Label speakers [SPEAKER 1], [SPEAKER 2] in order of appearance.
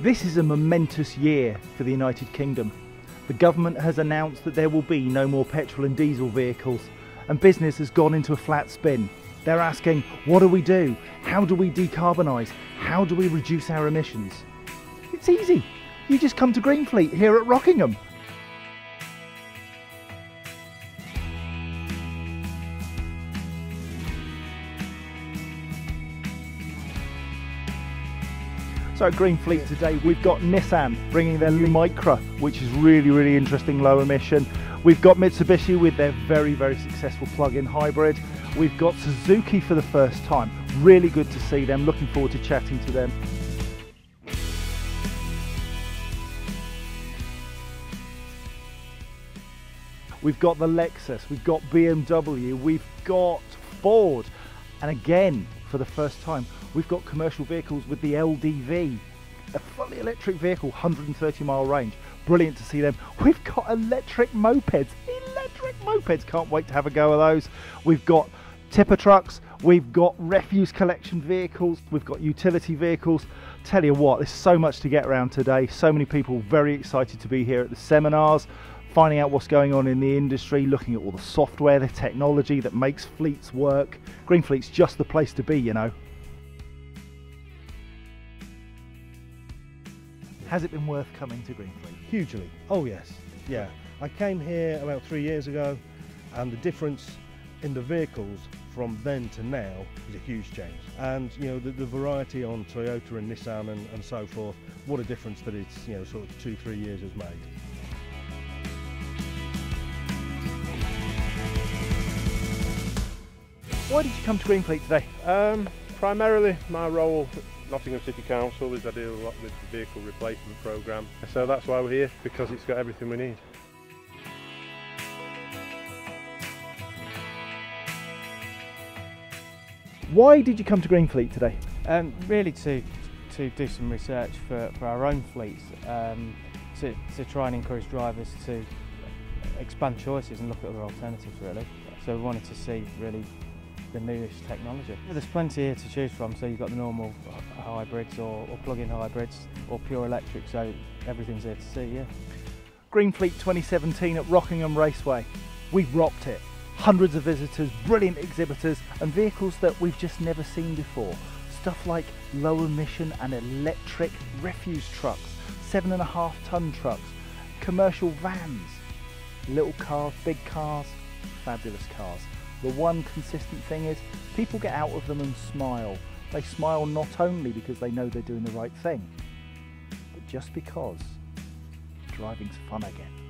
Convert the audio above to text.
[SPEAKER 1] This is a momentous year for the United Kingdom. The government has announced that there will be no more petrol and diesel vehicles, and business has gone into a flat spin. They're asking, what do we do? How do we decarbonise? How do we reduce our emissions? It's easy. You just come to Greenfleet here at Rockingham. So at Greenfleet today we've got Nissan bringing their new Micra which is really really interesting low emission. We've got Mitsubishi with their very very successful plug-in hybrid. We've got Suzuki for the first time. Really good to see them. Looking forward to chatting to them. We've got the Lexus, we've got BMW, we've got Ford, and again, for the first time, we've got commercial vehicles with the LDV, a fully electric vehicle, 130 mile range. Brilliant to see them. We've got electric mopeds, electric mopeds. Can't wait to have a go of those. We've got tipper trucks, we've got refuse collection vehicles, we've got utility vehicles. Tell you what, there's so much to get around today. So many people very excited to be here at the seminars, finding out what's going on in the industry, looking at all the software, the technology that makes fleets work. Greenfleet's just the place to be, you know. Has it been worth coming to Greenfleet?
[SPEAKER 2] Hugely. Oh yes. Yeah. I came here about three years ago and the difference in the vehicles from then to now is a huge change. And you know the, the variety on Toyota and Nissan and, and so forth, what a difference that it's you know sort of two, three years has made.
[SPEAKER 1] Why did you come to Greenfleet today?
[SPEAKER 3] Um, primarily my role at Nottingham City Council is I deal a lot with the vehicle replacement programme. So that's why we're here, because it's got everything we need.
[SPEAKER 1] Why did you come to Greenfleet today?
[SPEAKER 4] Um, really to to do some research for, for our own fleets, um, to, to try and encourage drivers to expand choices and look at other alternatives really. So we wanted to see really the newest technology. There's plenty here to choose from, so you've got the normal hybrids or, or plug-in hybrids or pure electric, so everything's here to see, yeah.
[SPEAKER 1] Greenfleet 2017 at Rockingham Raceway. We've rocked it. Hundreds of visitors, brilliant exhibitors and vehicles that we've just never seen before. Stuff like low emission and electric refuse trucks, seven and a half ton trucks, commercial vans, little cars, big cars, fabulous cars. The one consistent thing is people get out of them and smile. They smile not only because they know they're doing the right thing, but just because driving's fun again.